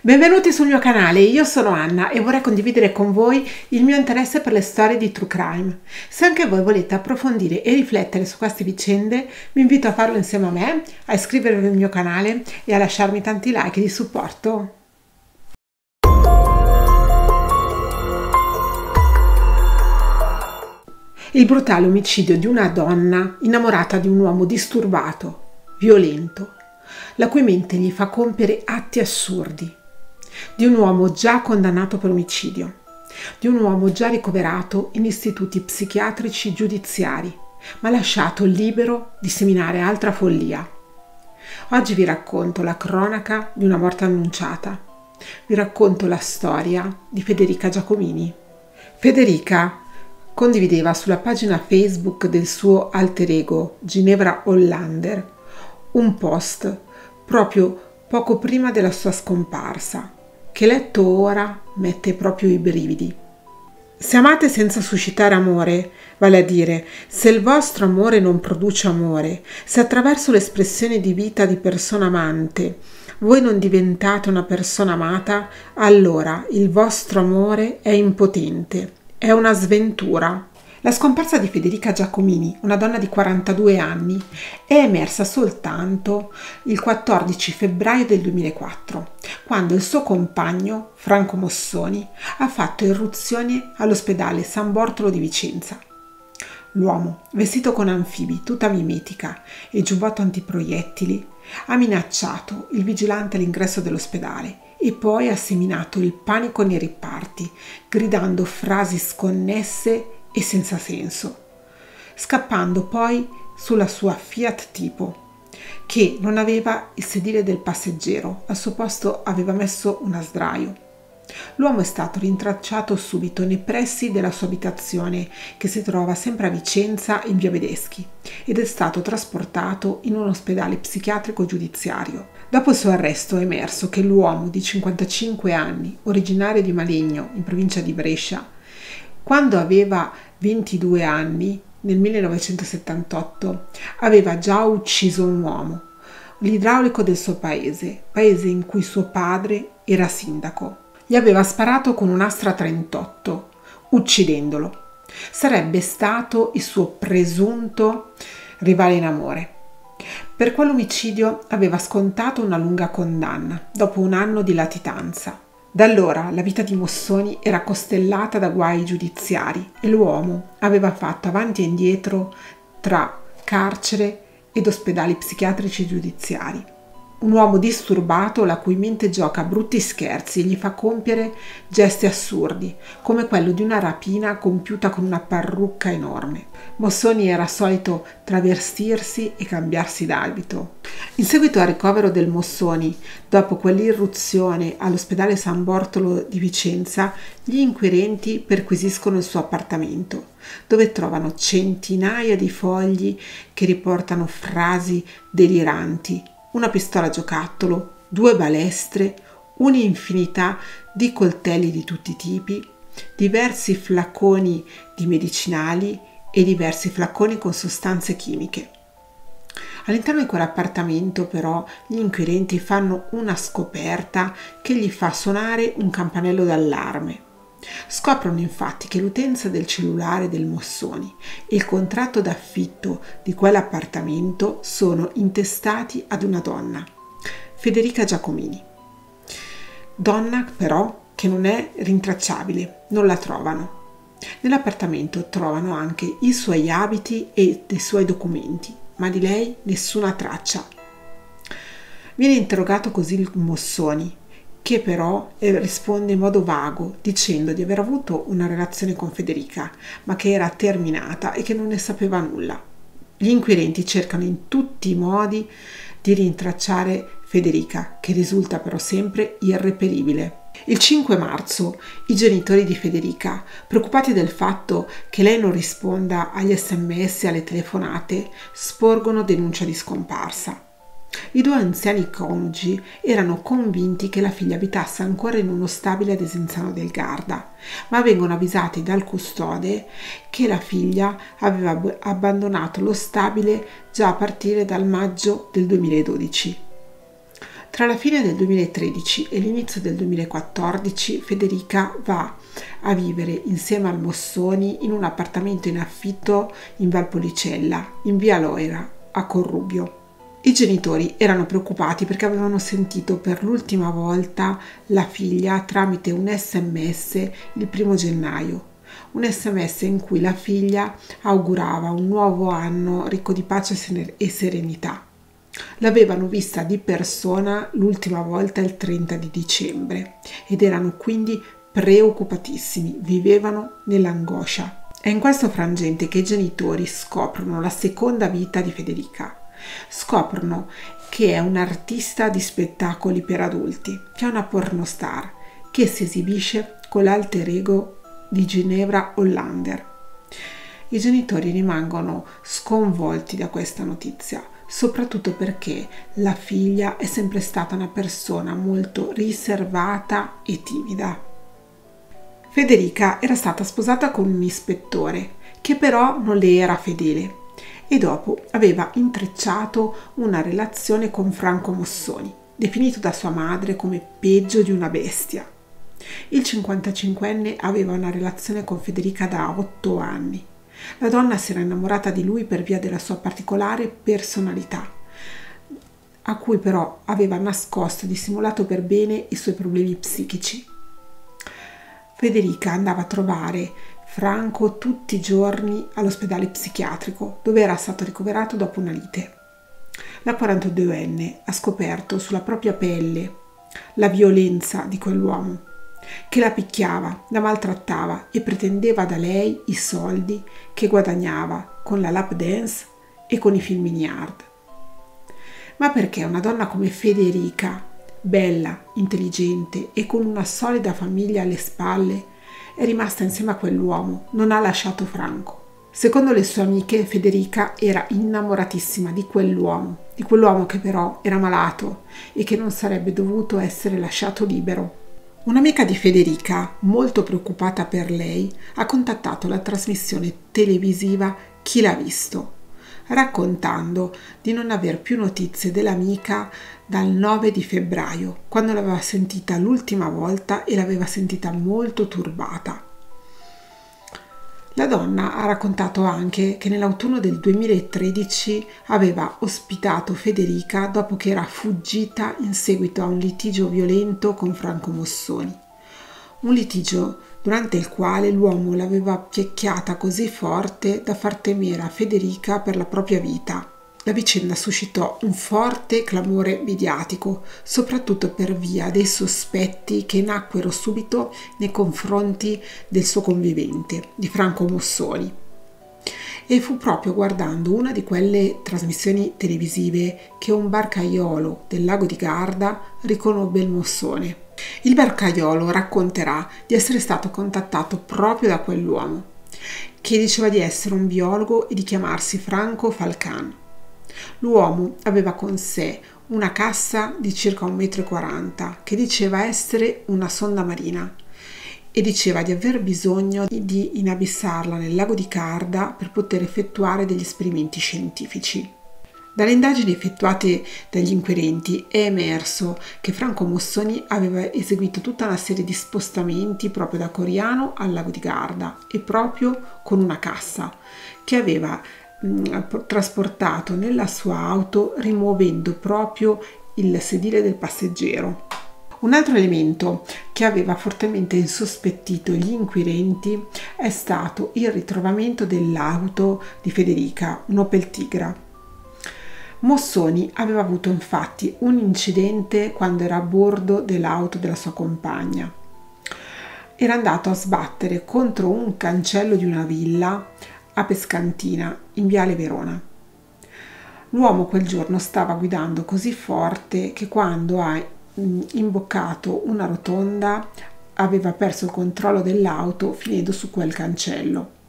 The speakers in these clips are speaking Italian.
Benvenuti sul mio canale, io sono Anna e vorrei condividere con voi il mio interesse per le storie di true crime. Se anche voi volete approfondire e riflettere su queste vicende, vi invito a farlo insieme a me, a iscrivervi al mio canale e a lasciarmi tanti like di supporto. Il brutale omicidio di una donna innamorata di un uomo disturbato, violento, la cui mente gli fa compiere atti assurdi di un uomo già condannato per omicidio, di un uomo già ricoverato in istituti psichiatrici giudiziari, ma lasciato libero di seminare altra follia. Oggi vi racconto la cronaca di una morte annunciata. Vi racconto la storia di Federica Giacomini. Federica condivideva sulla pagina Facebook del suo alter ego Ginevra Hollander un post proprio poco prima della sua scomparsa che letto ora mette proprio i brividi. Se amate senza suscitare amore, vale a dire, se il vostro amore non produce amore, se attraverso l'espressione di vita di persona amante voi non diventate una persona amata, allora il vostro amore è impotente, è una sventura. La scomparsa di Federica Giacomini, una donna di 42 anni, è emersa soltanto il 14 febbraio del 2004, quando il suo compagno, Franco Mossoni, ha fatto irruzione all'ospedale San Bortolo di Vicenza. L'uomo, vestito con anfibi, tuta mimetica e giubbotto antiproiettili, ha minacciato il vigilante all'ingresso dell'ospedale e poi ha seminato il panico nei riparti, gridando frasi sconnesse e senza senso, scappando poi sulla sua Fiat Tipo, che non aveva il sedile del passeggero, al suo posto aveva messo una sdraio. L'uomo è stato rintracciato subito nei pressi della sua abitazione, che si trova sempre a Vicenza in via Vedeschi, ed è stato trasportato in un ospedale psichiatrico giudiziario. Dopo il suo arresto è emerso che l'uomo di 55 anni, originario di Maligno, in provincia di Brescia, quando aveva 22 anni, nel 1978, aveva già ucciso un uomo, l'idraulico del suo paese, paese in cui suo padre era sindaco. Gli aveva sparato con un'astra 38, uccidendolo. Sarebbe stato il suo presunto rivale in amore. Per quell'omicidio aveva scontato una lunga condanna, dopo un anno di latitanza. Da allora la vita di Mossoni era costellata da guai giudiziari e l'uomo aveva fatto avanti e indietro tra carcere ed ospedali psichiatrici giudiziari un uomo disturbato la cui mente gioca brutti scherzi e gli fa compiere gesti assurdi, come quello di una rapina compiuta con una parrucca enorme. Mossoni era solito travestirsi e cambiarsi d'abito. In seguito al ricovero del Mossoni, dopo quell'irruzione all'ospedale San Bortolo di Vicenza, gli inquirenti perquisiscono il suo appartamento, dove trovano centinaia di fogli che riportano frasi deliranti una pistola giocattolo, due balestre, un'infinità di coltelli di tutti i tipi, diversi flaconi di medicinali e diversi flaconi con sostanze chimiche. All'interno di quell'appartamento però gli inquirenti fanno una scoperta che gli fa suonare un campanello d'allarme. Scoprono infatti che l'utenza del cellulare del Mossoni e il contratto d'affitto di quell'appartamento sono intestati ad una donna, Federica Giacomini. Donna però che non è rintracciabile, non la trovano. Nell'appartamento trovano anche i suoi abiti e dei suoi documenti, ma di lei nessuna traccia. Viene interrogato così il Mossoni, che però eh, risponde in modo vago dicendo di aver avuto una relazione con Federica, ma che era terminata e che non ne sapeva nulla. Gli inquirenti cercano in tutti i modi di rintracciare Federica, che risulta però sempre irreperibile. Il 5 marzo i genitori di Federica, preoccupati del fatto che lei non risponda agli sms e alle telefonate, sporgono denuncia di scomparsa. I due anziani coniugi erano convinti che la figlia abitasse ancora in uno stabile ad Esenzano del Garda, ma vengono avvisati dal custode che la figlia aveva abbandonato lo stabile già a partire dal maggio del 2012. Tra la fine del 2013 e l'inizio del 2014 Federica va a vivere insieme al Mossoni in un appartamento in affitto in Valpolicella, in via Loira, a Corrubio. I genitori erano preoccupati perché avevano sentito per l'ultima volta la figlia tramite un sms il primo gennaio. Un sms in cui la figlia augurava un nuovo anno ricco di pace e serenità. L'avevano vista di persona l'ultima volta il 30 di dicembre ed erano quindi preoccupatissimi, vivevano nell'angoscia. È in questo frangente che i genitori scoprono la seconda vita di Federica scoprono che è un artista di spettacoli per adulti, che è una pornostar, che si esibisce con l'alter ego di Ginevra Hollander. I genitori rimangono sconvolti da questa notizia, soprattutto perché la figlia è sempre stata una persona molto riservata e timida. Federica era stata sposata con un ispettore che però non le era fedele e dopo aveva intrecciato una relazione con Franco Mossoni, definito da sua madre come peggio di una bestia. Il 55enne aveva una relazione con Federica da otto anni. La donna si era innamorata di lui per via della sua particolare personalità, a cui però aveva nascosto e dissimulato per bene i suoi problemi psichici. Federica andava a trovare Franco tutti i giorni all'ospedale psichiatrico dove era stato ricoverato dopo una lite. La 42enne ha scoperto sulla propria pelle la violenza di quell'uomo che la picchiava, la maltrattava e pretendeva da lei i soldi che guadagnava con la lap dance e con i film ignard. Ma perché una donna come Federica, bella, intelligente e con una solida famiglia alle spalle, è rimasta insieme a quell'uomo, non ha lasciato Franco. Secondo le sue amiche, Federica era innamoratissima di quell'uomo, di quell'uomo che però era malato e che non sarebbe dovuto essere lasciato libero. Un'amica di Federica, molto preoccupata per lei, ha contattato la trasmissione televisiva Chi l'ha visto, raccontando di non aver più notizie dell'amica dal 9 di febbraio, quando l'aveva sentita l'ultima volta e l'aveva sentita molto turbata. La donna ha raccontato anche che nell'autunno del 2013 aveva ospitato Federica dopo che era fuggita in seguito a un litigio violento con Franco Mossoni. Un litigio durante il quale l'uomo l'aveva picchiata così forte da far temere a Federica per la propria vita la vicenda suscitò un forte clamore mediatico, soprattutto per via dei sospetti che nacquero subito nei confronti del suo convivente, di Franco Mossoni. E fu proprio guardando una di quelle trasmissioni televisive che un barcaiolo del lago di Garda riconobbe il Mossone. Il barcaiolo racconterà di essere stato contattato proprio da quell'uomo, che diceva di essere un biologo e di chiamarsi Franco Falcan. L'uomo aveva con sé una cassa di circa 1,40 m che diceva essere una sonda marina e diceva di aver bisogno di inabissarla nel lago di Carda per poter effettuare degli esperimenti scientifici. Dalle indagini effettuate dagli inquirenti è emerso che Franco Mossoni aveva eseguito tutta una serie di spostamenti proprio da Coriano al lago di Garda e proprio con una cassa che aveva trasportato nella sua auto rimuovendo proprio il sedile del passeggero. Un altro elemento che aveva fortemente insospettito gli inquirenti è stato il ritrovamento dell'auto di Federica, un Opel Tigra. Mossoni aveva avuto infatti un incidente quando era a bordo dell'auto della sua compagna. Era andato a sbattere contro un cancello di una villa a Pescantina, in Viale Verona. L'uomo quel giorno stava guidando così forte che quando ha mm, imboccato una rotonda aveva perso il controllo dell'auto finendo su quel cancello.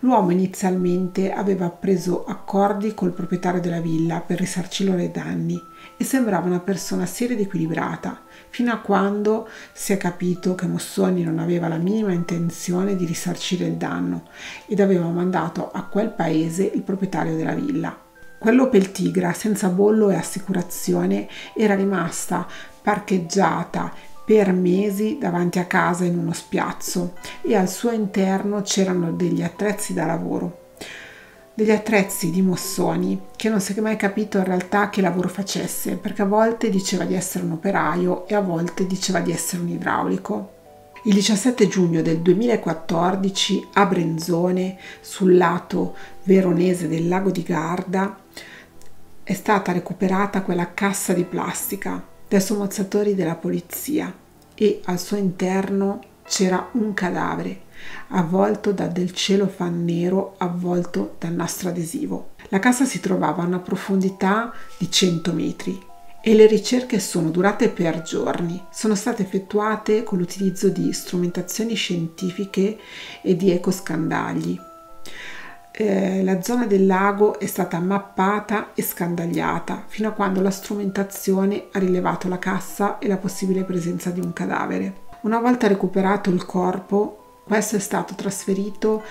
L'uomo inizialmente aveva preso accordi col proprietario della villa per risarcirlo dai danni e sembrava una persona seria ed equilibrata, fino a quando si è capito che Mossoni non aveva la minima intenzione di risarcire il danno ed aveva mandato a quel paese il proprietario della villa. Quell'Opel Tigra senza bollo e assicurazione era rimasta parcheggiata per mesi davanti a casa in uno spiazzo e al suo interno c'erano degli attrezzi da lavoro degli attrezzi di Mossoni che non si è mai capito in realtà che lavoro facesse perché a volte diceva di essere un operaio e a volte diceva di essere un idraulico. Il 17 giugno del 2014 a Brenzone, sul lato veronese del lago di Garda, è stata recuperata quella cassa di plastica dai sommozzatori della polizia e al suo interno c'era un cadavere avvolto da del cielo fan nero avvolto dal nastro adesivo. La cassa si trovava a una profondità di 100 metri e le ricerche sono durate per giorni. Sono state effettuate con l'utilizzo di strumentazioni scientifiche e di ecoscandagli. Eh, la zona del lago è stata mappata e scandagliata fino a quando la strumentazione ha rilevato la cassa e la possibile presenza di un cadavere. Una volta recuperato il corpo, questo è stato trasferito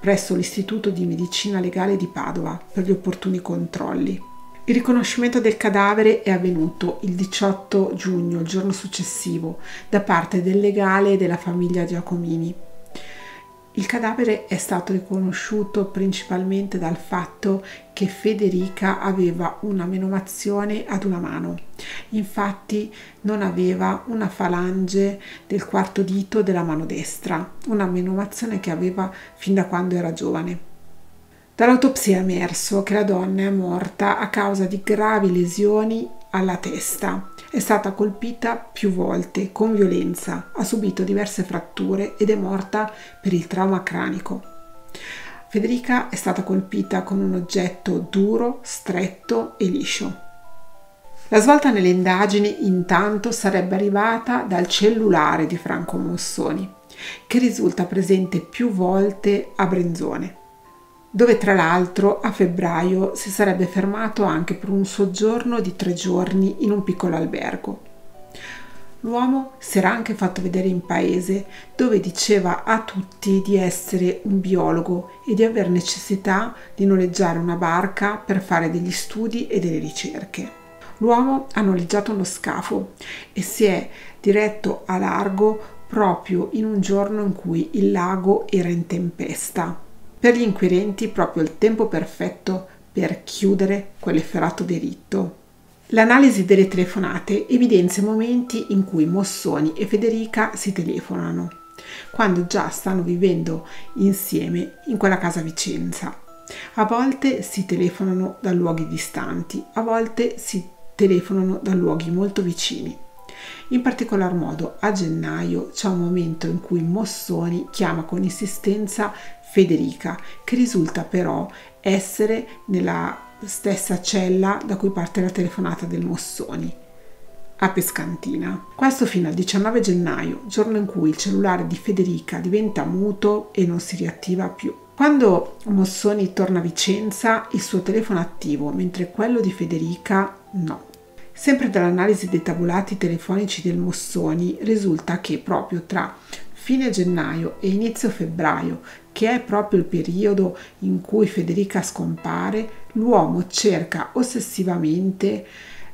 presso l'Istituto di Medicina Legale di Padova per gli opportuni controlli. Il riconoscimento del cadavere è avvenuto il 18 giugno, il giorno successivo, da parte del legale della famiglia Giacomini. Il cadavere è stato riconosciuto principalmente dal fatto che Federica aveva una menomazione ad una mano. Infatti non aveva una falange del quarto dito della mano destra, una menomazione che aveva fin da quando era giovane. Dall'autopsia è emerso che la donna è morta a causa di gravi lesioni alla testa è stata colpita più volte con violenza, ha subito diverse fratture ed è morta per il trauma cranico. Federica è stata colpita con un oggetto duro, stretto e liscio. La svolta nelle indagini intanto sarebbe arrivata dal cellulare di Franco Mossoni, che risulta presente più volte a Brenzone dove tra l'altro a febbraio si sarebbe fermato anche per un soggiorno di tre giorni in un piccolo albergo. L'uomo si era anche fatto vedere in paese dove diceva a tutti di essere un biologo e di aver necessità di noleggiare una barca per fare degli studi e delle ricerche. L'uomo ha noleggiato uno scafo e si è diretto a largo proprio in un giorno in cui il lago era in tempesta per gli inquirenti proprio il tempo perfetto per chiudere quell'efferato delitto. L'analisi delle telefonate evidenzia momenti in cui Mossoni e Federica si telefonano, quando già stanno vivendo insieme in quella casa a Vicenza. A volte si telefonano da luoghi distanti, a volte si telefonano da luoghi molto vicini. In particolar modo a gennaio c'è un momento in cui Mossoni chiama con insistenza Federica, che risulta però essere nella stessa cella da cui parte la telefonata del Mossoni a Pescantina. Questo fino al 19 gennaio, giorno in cui il cellulare di Federica diventa muto e non si riattiva più. Quando Mossoni torna a Vicenza, il suo telefono è attivo, mentre quello di Federica no. Sempre dall'analisi dei tabulati telefonici del Mossoni risulta che proprio tra fine gennaio e inizio febbraio, che è proprio il periodo in cui Federica scompare, l'uomo cerca ossessivamente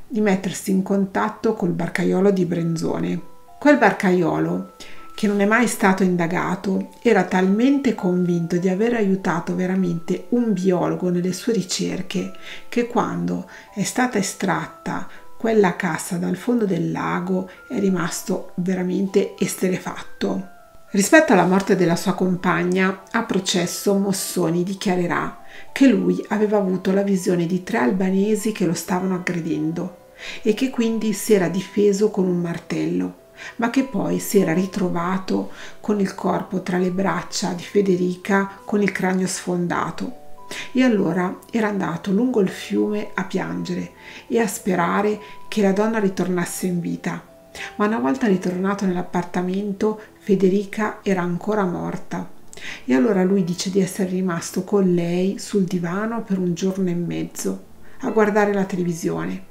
di mettersi in contatto col barcaiolo di Brenzone. Quel barcaiolo, che non è mai stato indagato, era talmente convinto di aver aiutato veramente un biologo nelle sue ricerche che quando è stata estratta quella cassa dal fondo del lago è rimasto veramente esterefatto. Rispetto alla morte della sua compagna, a processo Mossoni dichiarerà che lui aveva avuto la visione di tre albanesi che lo stavano aggredendo e che quindi si era difeso con un martello, ma che poi si era ritrovato con il corpo tra le braccia di Federica con il cranio sfondato. E allora era andato lungo il fiume a piangere e a sperare che la donna ritornasse in vita ma una volta ritornato nell'appartamento Federica era ancora morta. E allora lui dice di essere rimasto con lei sul divano per un giorno e mezzo a guardare la televisione.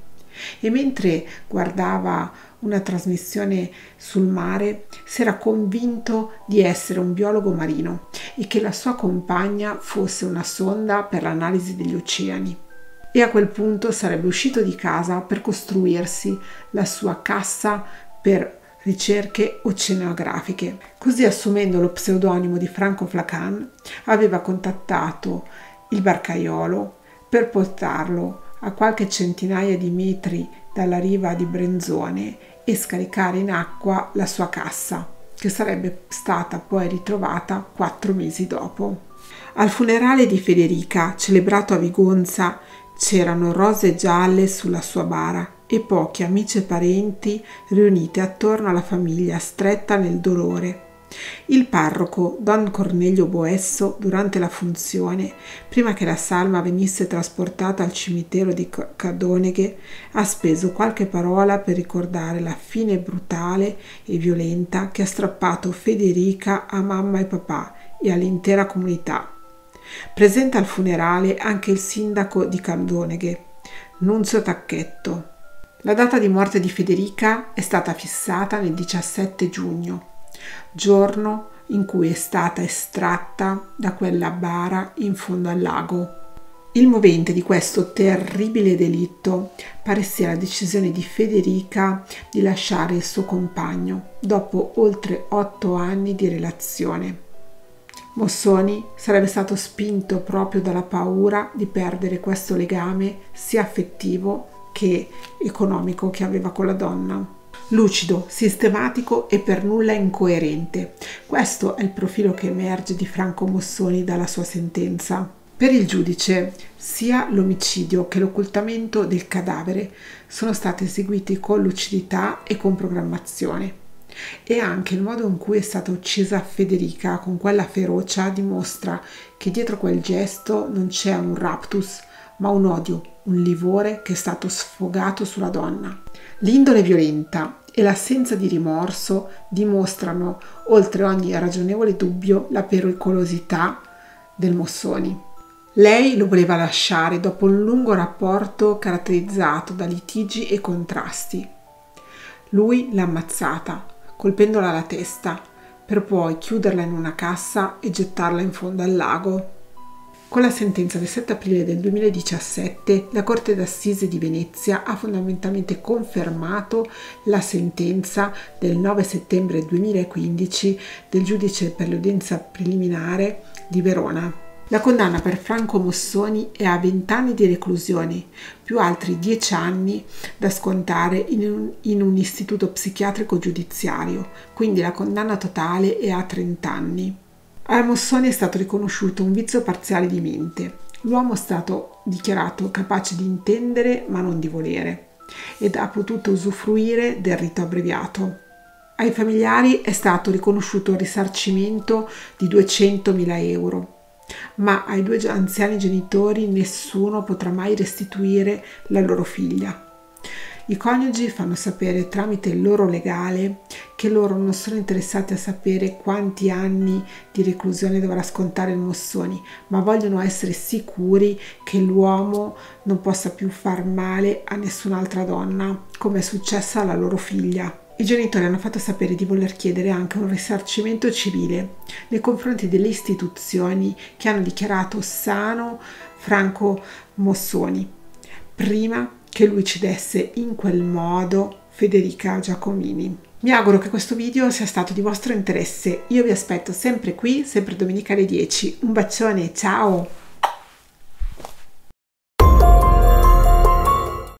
E mentre guardava una trasmissione sul mare, si era convinto di essere un biologo marino e che la sua compagna fosse una sonda per l'analisi degli oceani. e a quel punto sarebbe uscito di casa per costruirsi la sua cassa per ricerche oceanografiche. Così assumendo lo pseudonimo di Franco Flacan aveva contattato il barcaiolo per portarlo a qualche centinaia di metri dalla riva di Brenzone e scaricare in acqua la sua cassa, che sarebbe stata poi ritrovata quattro mesi dopo. Al funerale di Federica, celebrato a Vigonza, c'erano rose gialle sulla sua bara e pochi amici e parenti riuniti attorno alla famiglia stretta nel dolore il parroco, don Cornelio Boesso, durante la funzione, prima che la salma venisse trasportata al cimitero di Cadoneghe, ha speso qualche parola per ricordare la fine brutale e violenta che ha strappato Federica a mamma e papà e all'intera comunità. Presente al funerale anche il sindaco di Cadoneghe, Nunzio Tacchetto. La data di morte di Federica è stata fissata nel 17 giugno giorno in cui è stata estratta da quella bara in fondo al lago. Il movente di questo terribile delitto pare sia la decisione di Federica di lasciare il suo compagno dopo oltre otto anni di relazione. Mossoni sarebbe stato spinto proprio dalla paura di perdere questo legame sia affettivo che economico che aveva con la donna lucido, sistematico e per nulla incoerente. Questo è il profilo che emerge di Franco Mossoni dalla sua sentenza. Per il giudice, sia l'omicidio che l'occultamento del cadavere sono stati eseguiti con lucidità e con programmazione. E anche il modo in cui è stata uccisa Federica con quella ferocia dimostra che dietro quel gesto non c'è un raptus, ma un odio, un livore che è stato sfogato sulla donna. L'indole violenta e l'assenza di rimorso dimostrano, oltre ogni ragionevole dubbio, la pericolosità del Mossoni. Lei lo voleva lasciare dopo un lungo rapporto caratterizzato da litigi e contrasti. Lui l'ha ammazzata, colpendola alla testa, per poi chiuderla in una cassa e gettarla in fondo al lago. Con la sentenza del 7 aprile del 2017, la Corte d'Assise di Venezia ha fondamentalmente confermato la sentenza del 9 settembre 2015 del giudice per l'udienza preliminare di Verona. La condanna per Franco Mossoni è a 20 anni di reclusione, più altri 10 anni da scontare in un, in un istituto psichiatrico giudiziario, quindi la condanna totale è a 30 anni. A Mossoni è stato riconosciuto un vizio parziale di mente. L'uomo è stato dichiarato capace di intendere ma non di volere ed ha potuto usufruire del rito abbreviato. Ai familiari è stato riconosciuto il risarcimento di 200.000 euro, ma ai due anziani genitori nessuno potrà mai restituire la loro figlia. I coniugi fanno sapere tramite il loro legale che loro non sono interessati a sapere quanti anni di reclusione dovrà scontare il Mossoni, ma vogliono essere sicuri che l'uomo non possa più far male a nessun'altra donna, come è successo alla loro figlia. I genitori hanno fatto sapere di voler chiedere anche un risarcimento civile nei confronti delle istituzioni che hanno dichiarato sano Franco Mossoni prima che lui ci desse in quel modo Federica Giacomini. Mi auguro che questo video sia stato di vostro interesse. Io vi aspetto sempre qui, sempre domenica alle 10. Un bacione, ciao!